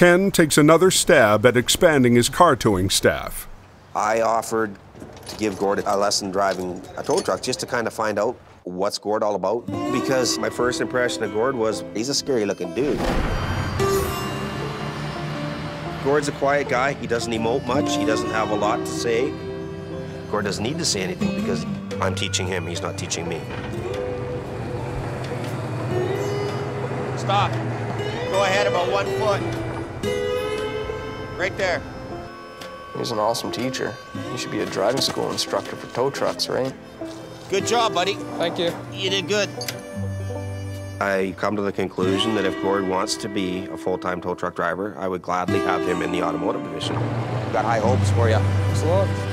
Ken takes another stab at expanding his car towing staff. I offered to give Gord a lesson driving a tow truck just to kind of find out what's Gord all about. Because my first impression of Gord was he's a scary looking dude. Gord's a quiet guy. He doesn't emote much. He doesn't have a lot to say. Gord doesn't need to say anything because I'm teaching him. He's not teaching me. Stop. Go ahead about one foot. Right there. He's an awesome teacher. He should be a driving school instructor for tow trucks, right? Good job, buddy. Thank you. You did good. I come to the conclusion that if Gord wants to be a full-time tow truck driver, I would gladly have him in the automotive division. Got high hopes for you. Thanks a lot.